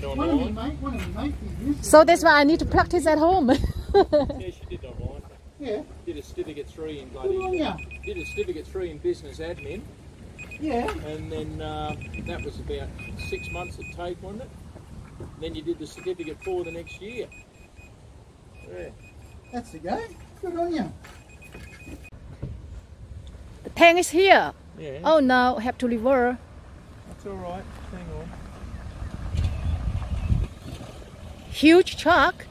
did it One of mate. One of mate. So that's why I need to practice at home. Yeah, she did it online. Yeah. Did a certificate three in Good on bloody. Did a certificate three in business admin, Yeah. and then uh, that was about six months at TAFE, wasn't it? Then you did the certificate four the next year. Yeah. That's the go. Good on you. the tank is here. Yeah. Oh no, have to reverse. That's all right. Hang on. Huge truck.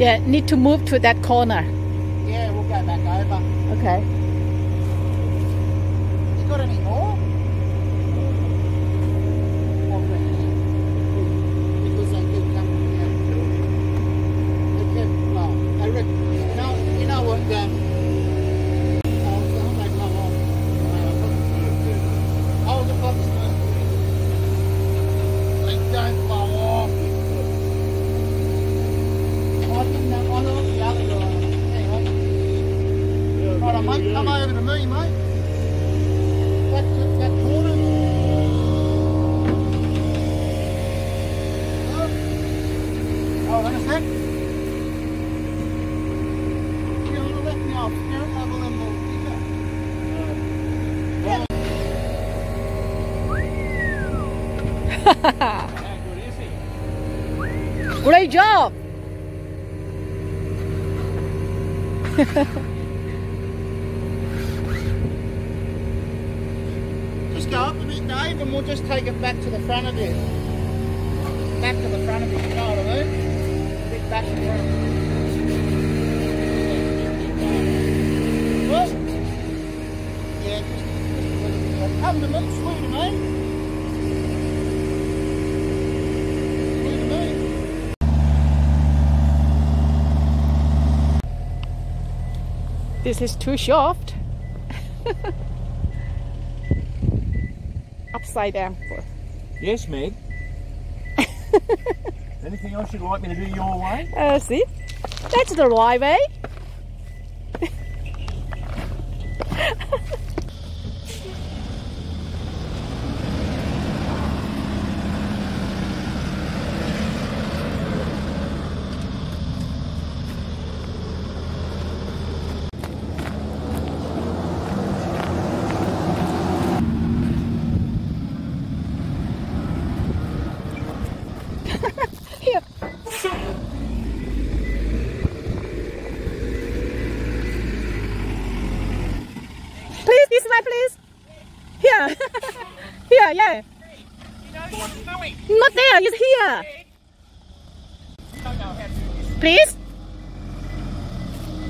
Yeah, need to move to that corner. Yeah, we'll go back over. Okay. You got any more? Oh, here. Because they keep coming down. They keep, well, they rip, you know, you know what, um, oh, so they come off. Oh, the box. They don't blow off. I didn't know, I thought the other guy. Hang on. Mate, come over to me, mate. That, corner. Oh, a sec. Yeah, on now, level? Great job. Dave, and we'll just take it back to the front of it. Back to the front of it, you know what I mean? Bit back to front. Come to me, flew to me. Flew to me. this is too soft. Upside down. Yes, Meg. Anything else you'd like me to do your way? Uh, see? That's the right way. Here. Please, this way, please. Here. here, yeah. Not there, it's here. Please?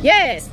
Yes.